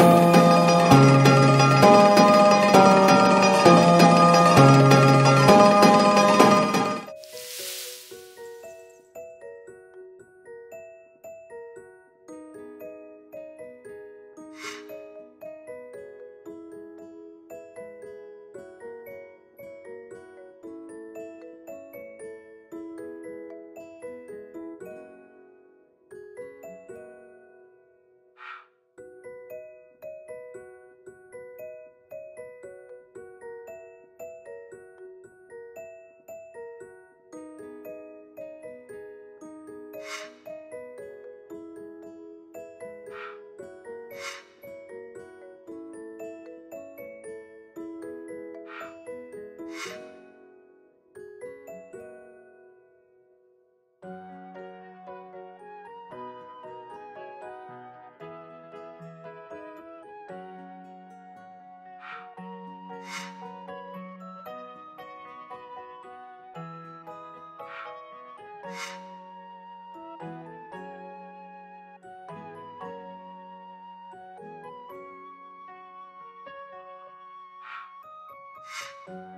Música you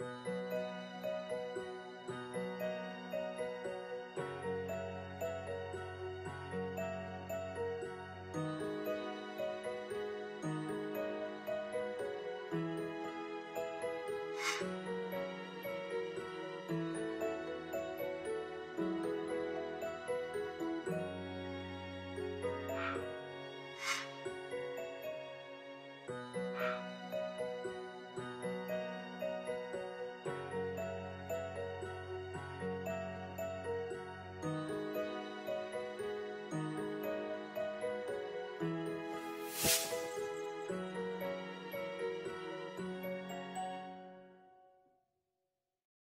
うん。